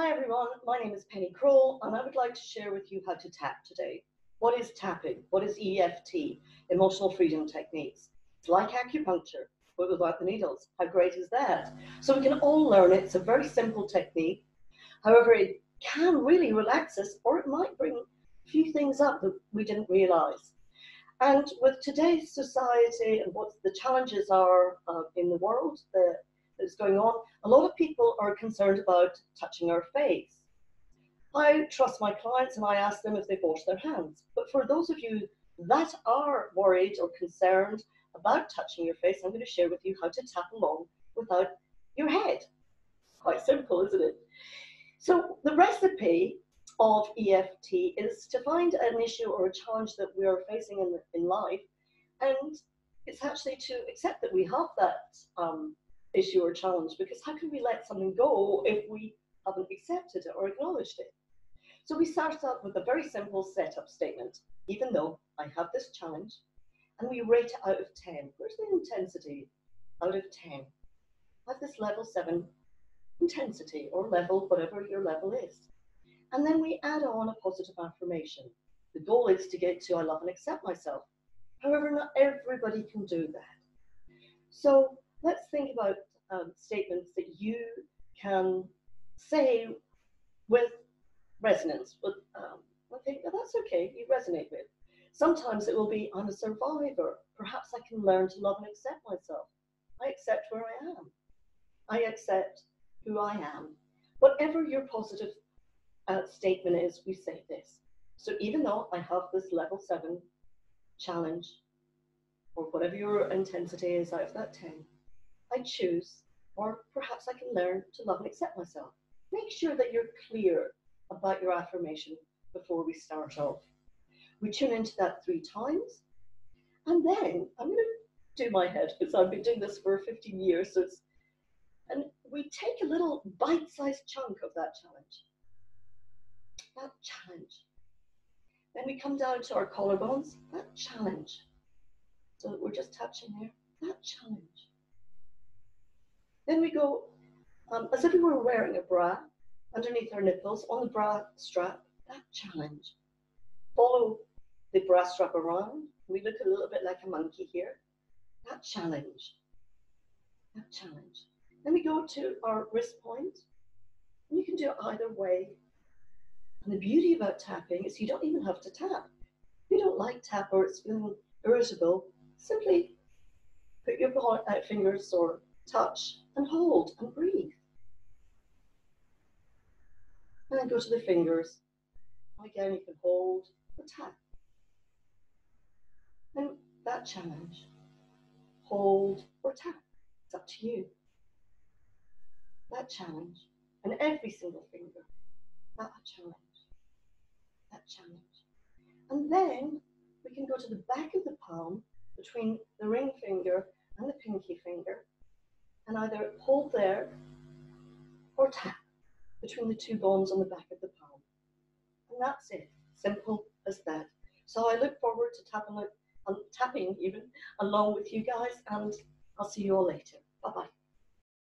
Hi everyone, my name is Penny Croal and I would like to share with you how to tap today. What is tapping? What is EFT? Emotional freedom techniques. It's like acupuncture, but without the needles. How great is that? So we can all learn it. It's a very simple technique. However, it can really relax us or it might bring a few things up that we didn't realize. And with today's society and what the challenges are uh, in the world, the that's going on, a lot of people are concerned about touching our face. I trust my clients and I ask them if they've washed their hands. But for those of you that are worried or concerned about touching your face, I'm going to share with you how to tap along without your head. Quite simple, isn't it? So the recipe of EFT is to find an issue or a challenge that we are facing in, in life, and it's actually to accept that we have that um, issue or challenge because how can we let something go if we haven't accepted it or acknowledged it? So we start out with a very simple setup statement, even though I have this challenge, and we rate it out of 10. Where's the intensity out of 10? I have this level 7 intensity or level, whatever your level is. And then we add on a positive affirmation. The goal is to get to I love and accept myself. However, not everybody can do that. So let's think about um, statements that you can say with resonance. With, um, I think oh, that's okay, you resonate with. Sometimes it will be, I'm a survivor. Perhaps I can learn to love and accept myself. I accept where I am. I accept who I am. Whatever your positive uh, statement is, we say this. So even though I have this level seven challenge, or whatever your intensity is out of that 10, I choose, or perhaps I can learn to love and accept myself. Make sure that you're clear about your affirmation before we start off. We tune into that three times, and then I'm going to do my head because I've been doing this for 15 years. So and we take a little bite-sized chunk of that challenge. That challenge. Then we come down to our collarbones. That challenge. So we're just touching there. That challenge. Then we go um, as if we were wearing a bra underneath our nipples on the bra strap, that challenge. Follow the bra strap around. We look a little bit like a monkey here. That challenge. That challenge. Then we go to our wrist point. And you can do it either way. And the beauty about tapping is you don't even have to tap. If you don't like tap or it's feeling irritable, simply put your fingers or touch and hold and breathe. And then go to the fingers. Again, you can hold or tap. And that challenge, hold or tap. It's up to you. That challenge, and every single finger, that challenge, that challenge. And then we can go to the back of the palm between the ring finger and the pinky finger and either hold there or tap between the two bones on the back of the palm. And that's it, simple as that. So I look forward to tapping, um, tapping even along with you guys and I'll see you all later. Bye bye.